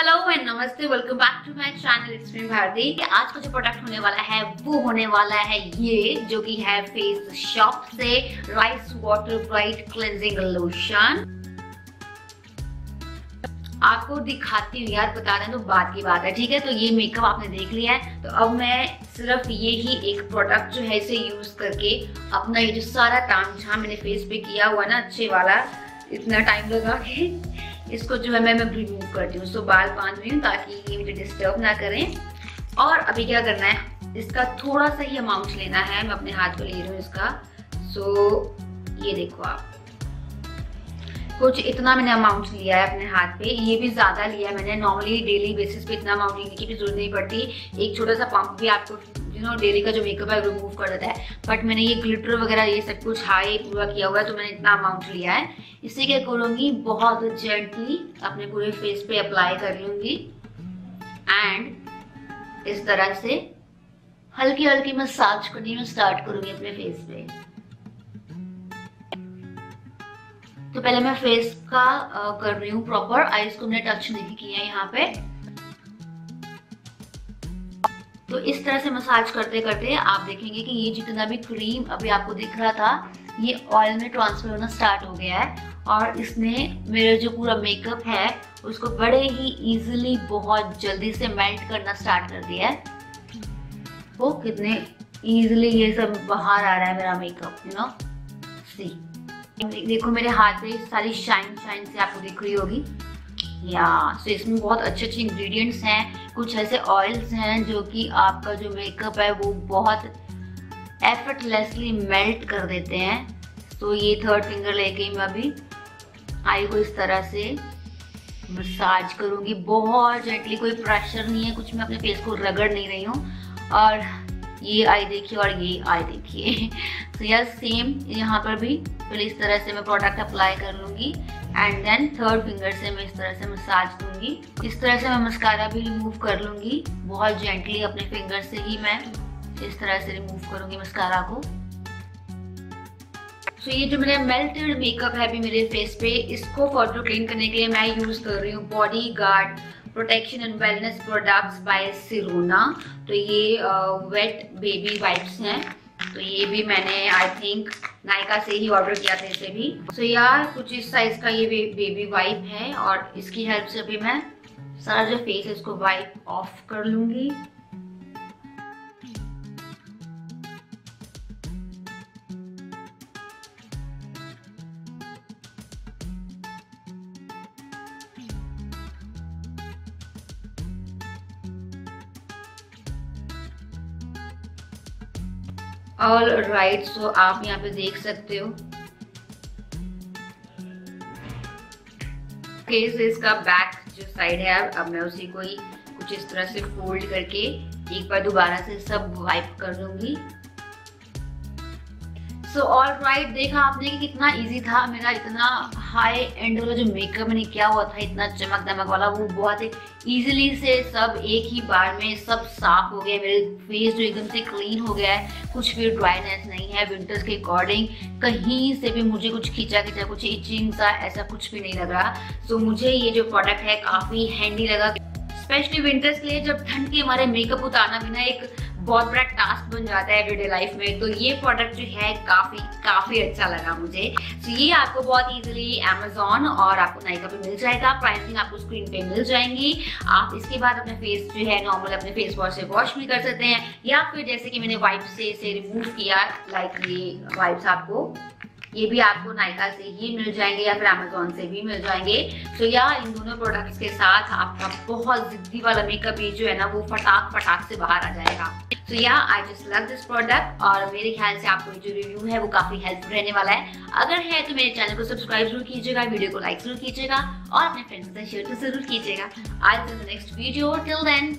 Hello and नमस्ते welcome back to my channel it's Bharti आज का जो प्रोडक्ट होने वाला है, वो होने वाला है ये, जो कि है फेस शॉप से rice water bright cleansing lotion आपको दिखाती हूँ यार, बता दें तो बात की बात है, ठीक है? तो ये मेकअप आपने देख लिया है तो अब मैं सिर्फ़ ये ही एक प्रोडक्ट जो है इसे यूज़ करके अपना ये जो सारा काम झाम मैंने फेस पे किया हुआ ना, अच्छे वाला, इतना टाइम लगा के। इसको जो है मैं मैं रिमूव करती हूँ। सो बाल बाँध रही हूँ ताकि ये मुझे डिस्टर्ब ना करें। और अभी क्या करना है? इसका थोड़ा सा ही अमाउंट लेना है। मैं अपने हाथ को ले रही हूँ इसका। सो ये देखो आप। कुछ इतना मैंने अमाउंट लिया है अपने हाथ पे। ये भी ज़्यादा लिया है मैंने। नॉर्मली डेली बेसिस पे इतना अमाउंट लेने की भी ज़रूरत नहीं पड़ती। एक छोटा सा पंप भी आपको यू नो डेली का जो मेकअप है रिमूव कर देता है। बट मैंने ये ग्लिटर वगैरह, ये सब कुछ हाई पूरा किया हुआ है तो मैंने इतना अमाउंट लिया है। इसे क्या करूँगी, बहुत जेंटली अपने पूरे फेस पे अप्लाई कर लूँगी। एंड इस तरह से हल्की हल्की मसाज करनी मैं स्टार्ट करूँगी अपने फेस पे। तो पहले मैं फेस का कर रही हूँ प्रॉपर आईज को मैंने टच नहीं किया यहाँ पे। तो इस तरह से मसाज करते करते आप देखेंगे कि ये जितना भी क्रीम अभी आपको दिख रहा था, ये ऑयल में ट्रांसफ़र होना स्टार्ट हो गया है। और इसने मेरा जो पूरा मेकअप है, उसको बड़े ही इजीली बहुत जल्दी से मेल्ट करना स्टार्ट कर दिया है। वो कितने इजीली ये सब बाहर आ रहा है मेरा मेकअप यू नो सी देखो मेरे हाथ पे सारी शाइन शाइन से आपको दिख रही होगी। या सो इसमें बहुत अच्छे अच्छे इंग्रेडिएंट्स हैं। कुछ ऐसे ऑयल्स हैं जो कि आपका जो मेकअप है वो बहुत एफर्टलेसली मेल्ट कर देते हैं। तो ये थर्ड फिंगर लेके मैं अभी आई को इस तरह से मसाज करूँगी। बहुत जेंटली कोई प्रेशर नहीं है, कुछ मैं अपने फेस को रगड़ नहीं रही हूँ। और ये आई देखिए और ये आई देखिए। तो यार सेम यहाँ पर भी, पहले इस तरह से मैं प्रोडक्ट अप्लाई कर लूँगी। एंड देन थर्ड फिंगर से मैं इस तरह से मसाज दूँगी। इस तरह से मैं मस्कारा भी रिमूव कर लूँगी। बहुत जेंटली अपने फिंगर से ही मैं इस तरह से रिमूव करूँगी मस्कारा को। सो so, ये जो मेरा मेल्टेड मेकअप है अभी मेरे फेस पे इसको फ़ोटो क्लीन करने के लिए मैं यूज़ कर रही हूँ bodyguard protection and wellness products by Sirona तो ये वेट बेबी वाइप्स हैं। तो ये भी मैंने आई थिंक नायका से ही ऑर्डर किया था इसे भी। सो so, यार कुछ इस साइज़ का ये बेबी वाइप है और इसकी हेल्प से भी मैं सारा जो फेस है इसको वाइप ऑफ़ कर लूँगी। ऑल राइट सो आप यहाँ पे देख सकते हो। केस इसका बैक जो साइड है, अब मैं उसी को ही कुछ इस तरह से फोल्ड करके एक बार दोबारा से सब वाइप कर दूँगी। सो ऑल राइट देखा आपने कि कितना इजी था। मेरा इतना हाई एंड वाला जो मेकअप मैंने किया हुआ था इतना चमक दमक वाला वो बहुत ही इजीली से सब एक ही बार में सब साफ़ हो गया। मेरे फेस जो एकदम से क्लीन हो गया है। कुछ भी ड्राइनेस नहीं है विंटर्स के अकॉर्डिंग कहीं से भी मुझे कुछ खींचा खींचा कुछ इचिंग सा ऐसा कुछ भी नहीं लग रहा। सो so, मुझे ये जो प्रोडक्ट है काफ़ी हैंडी लगा। स्पेशली विंटर्स के लिए जब ठंड के हमारे मेकअप उतारना भी ना एक बहुत बड़ा टास्क बन जाता है एवरीडे लाइफ में। तो ये प्रोडक्ट जो है काफ़ी काफ़ी अच्छा लगा मुझे। तो ये आपको बहुत इजीली अमेजोन और आपको नाइका पे मिल जाएगा। प्राइसिंग आपको स्क्रीन पे मिल जाएँगी। आप इसके बाद अपने फेस जो है नॉर्मल अपने फेस वॉश से वॉश भी कर सकते हैं। या फिर जैसे कि मैंने वाइप से इसे रिमूव किया लाइक ये वाइप्स आपको ये भी आपको नायका से ही मिल जाएँगे या फिर अमेजोन से भी मिल जाएँगे। तो या इन दोनों प्रोडक्ट्स के साथ आपका बहुत जिद्दी वाला मेकअप भी जो है ना, वो फटाक फटाक से बाहर आ जाएगा। तो या I just love this product और मेरे ख्याल से आपको जो रिव्यू है, वो काफ़ी हेल्पफुल रहने वाला है। अगर है तो मेरे चैनल को सब्सक्राइब ज़रूर कीजिएगा वीडियो को लाइक ज़रूर कीजिएगा और अपने फ्रेंड्स के साथ शेयर तो ज़रूर कीजिएगा। आज नेक्स्ट वीडियो टिल देन